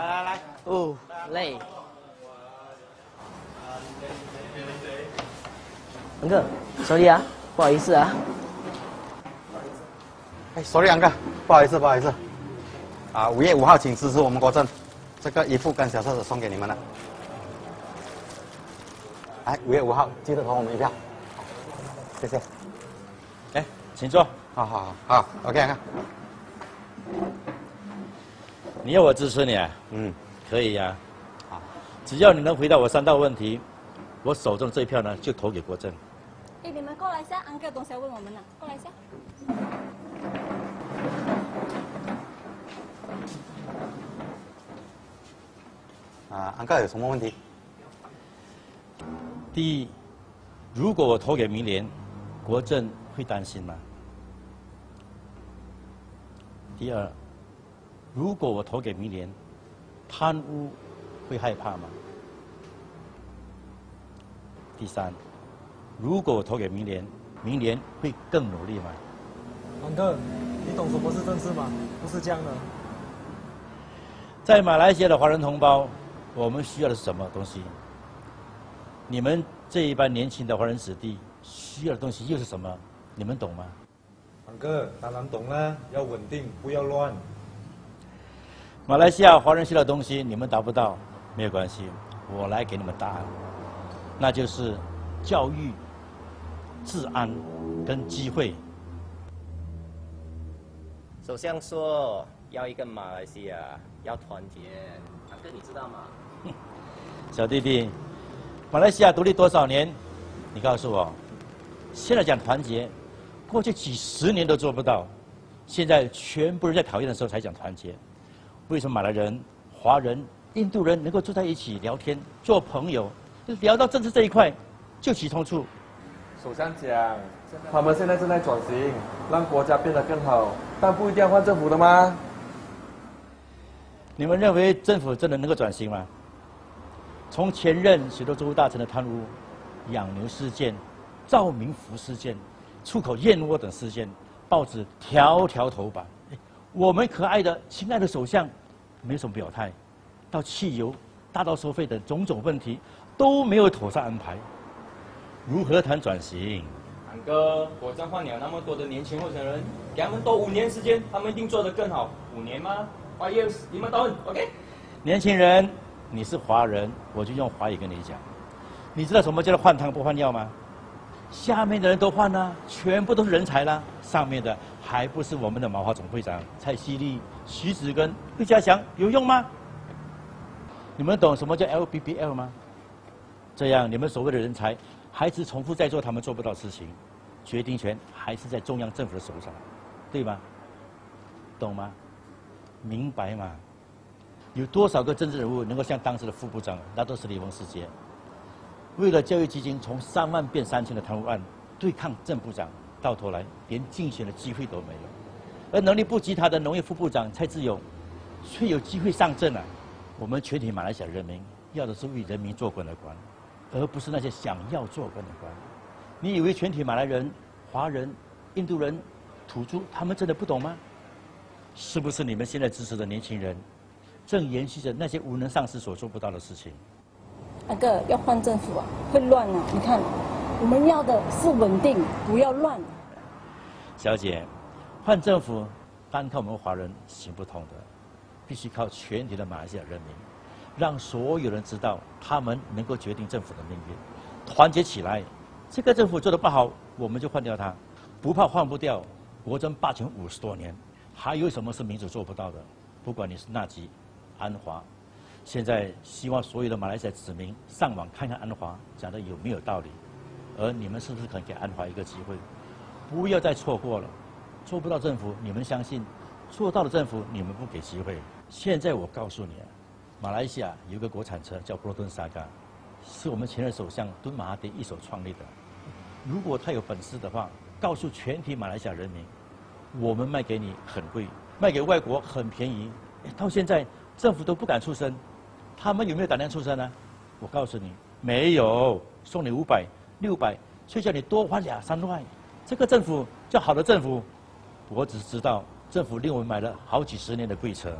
来来来，哦，累。文哥，手里啊，不好意思啊。哎，sorry，杨哥，不好意思，不好意思。啊，五月五号请支持我们国政，这个衣服跟小册子送给你们了。哎，五月五号记得投我们一票，谢谢。哎，请坐。好好好，好，OK，看。你要我支持你啊？嗯，可以呀。好，只要你能回答我三道问题，我手中这一票呢就投给国政。哎，你们过来一下，安哥有东西要问我们呢，过来一下。啊，安哥有什么问题？第一，如果我投给明联，国政会担心吗？第二，如果我投给明年，贪污会害怕吗？第三，如果我投给明年，明年会更努力吗？王哥，你懂什么是政治吗？不是这样的。在马来西亚的华人同胞，我们需要的是什么东西？你们这一班年轻的华人子弟需要的东西又是什么？你们懂吗？王哥，当然懂啦，要稳定，不要乱。马来西亚华人需要的东西，你们达不到，没有关系，我来给你们答案，那就是教育、治安跟机会。首相说要一个马来西亚要团结，大哥你知道吗？小弟弟，马来西亚独立多少年？你告诉我。现在讲团结，过去几十年都做不到，现在全部人在讨厌的时候才讲团结。为什么马来人、华人、印度人能够坐在一起聊天、做朋友，就聊到政治这一块就起冲突？首相讲，他们现在正在转型，让国家变得更好，但不一定要换政府的吗？你们认为政府真的能够转型吗？从前任许多州务大臣的贪污、养牛事件。照明福事件、出口燕窝等事件，报纸条条头版。我们可爱的、亲爱的首相，没什么表态。到汽油大道收费等种种问题，都没有妥善安排。如何谈转型？安哥，国政换了那么多的年轻候选人，给他们多五年时间，他们一定做得更好。五年吗？Five years，你们等，OK？年轻人，你是华人，我就用华语跟你讲。你知道什么叫做换汤不换药吗？下面的人都换了，全部都是人才啦。上面的还不是我们的毛华总会长蔡希丽、徐子根、魏家祥有用吗？你们懂什么叫 LBBL 吗？这样你们所谓的人才，还是重复在做他们做不到事情，决定权还是在中央政府的手上，对吗？懂吗？明白吗？有多少个政治人物能够像当时的副部长，那都是李文世杰。为了教育基金从三万变三千的贪污案，对抗郑部长，到头来连竞选的机会都没有。而能力不及他的农业副部长蔡志勇，却有机会上阵了。我们全体马来西亚人民要的是为人民做官的官，而不是那些想要做官的官。你以为全体马来人、华人、印度人、土著他们真的不懂吗？是不是你们现在支持的年轻人，正延续着那些无能上司所做不到的事情？那个要换政府啊，会乱啊！你看，我们要的是稳定，不要乱。小姐，换政府单靠我们华人行不通的，必须靠全体的马来西亚人民，让所有人知道他们能够决定政府的命运，团结起来。这个政府做的不好，我们就换掉它，不怕换不掉。国政霸权五十多年，还有什么是民主做不到的？不管你是纳吉、安华。现在希望所有的马来西亚子民上网看看安华讲的有没有道理，而你们是不是肯给安华一个机会？不要再错过了，做不到政府你们相信，做到了政府你们不给机会。现在我告诉你，马来西亚有个国产车叫布罗顿沙嘎，是我们前任首相敦马哈迪一手创立的。如果他有本事的话，告诉全体马来西亚人民，我们卖给你很贵，卖给外国很便宜。到现在政府都不敢出声。他们有没有胆量出声呢？我告诉你，没有，送你五百、六百，却叫你多花两三万。这个政府叫好的政府，我只知道政府令我们买了好几十年的贵车。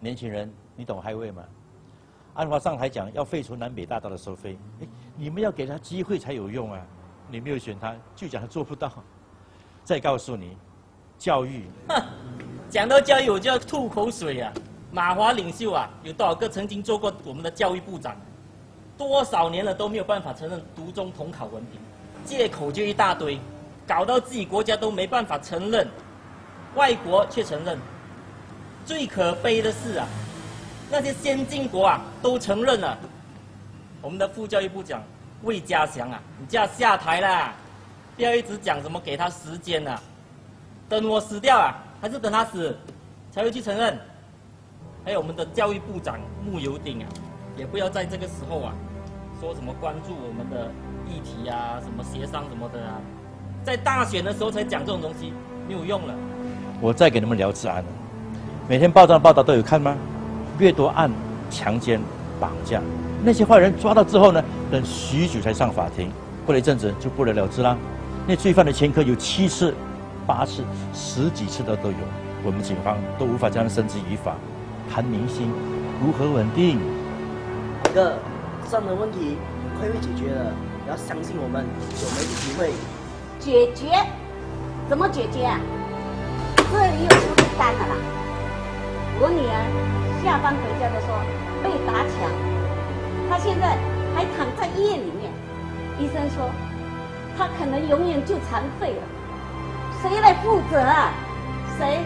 年轻人，你懂嗨位吗？安华上台讲要废除南北大道的收费，哎，你们要给他机会才有用啊！你没有选他，就讲他做不到。再告诉你，教育，讲到教育我就要吐口水啊！马华领袖啊，有多少个曾经做过我们的教育部长？多少年了都没有办法承认独中统考文凭，借口就一大堆，搞到自己国家都没办法承认，外国却承认。最可悲的是啊！那些先进国啊，都承认了。我们的副教育部长魏家祥啊，你就要下台啦！不要一直讲什么给他时间啊，等我死掉啊，还是等他死才会去承认？还有我们的教育部长穆尤丁啊，也不要在这个时候啊，说什么关注我们的议题啊，什么协商什么的啊，在大选的时候才讲这种东西，没有用了。我再给你们聊治安，每天报章报道都有看吗？掠夺案、强奸、绑架，那些坏人抓到之后呢？等许久才上法庭，过了一阵子就不了了之啦。那罪犯的前科有七次、八次、十几次的都有，我们警方都无法将他绳之以法。谈民心，如何稳定？哥，这样的问题快被解决了，你要相信我们，有没有机会？解决？怎么解决啊？这里有不单的啦。我女儿。下班回家的时候被打抢，她现在还躺在医院里面。医生说她可能永远就残废了，谁来负责啊？谁？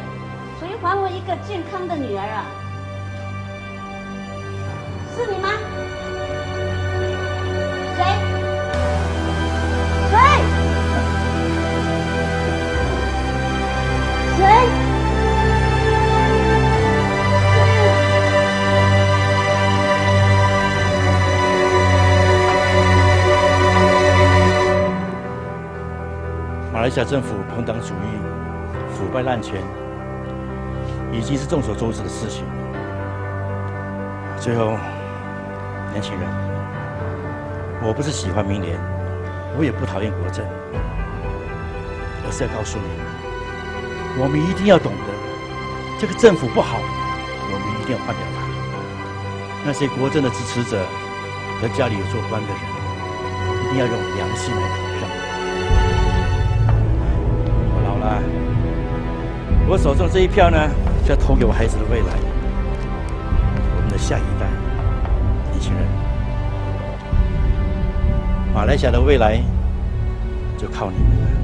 谁还我一个健康的女儿啊？来西亚政府朋党主义、腐败滥权，已经是众所周知的事情。最后，年轻人，我不是喜欢明联，我也不讨厌国政，而是要告诉你，我们一定要懂得，这个政府不好，我们一定要换掉它。那些国政的支持者和家里有做官的人，一定要用良心来啊。我手中这一票呢，就要投给我孩子的未来，我们的下一代年轻人，马来西亚的未来就靠你们了。